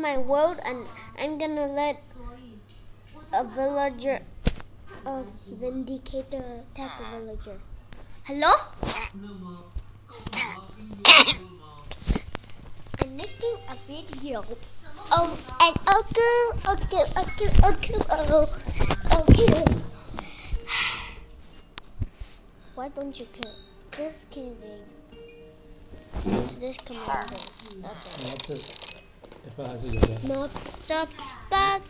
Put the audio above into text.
my world and I'm gonna let a villager, a vindicator attack a villager. Hello? I'm making a video. Oh, and okay, okay, okay, okay, oh, okay. Why don't you kill? Just kidding. It's this commander. That's 没下班。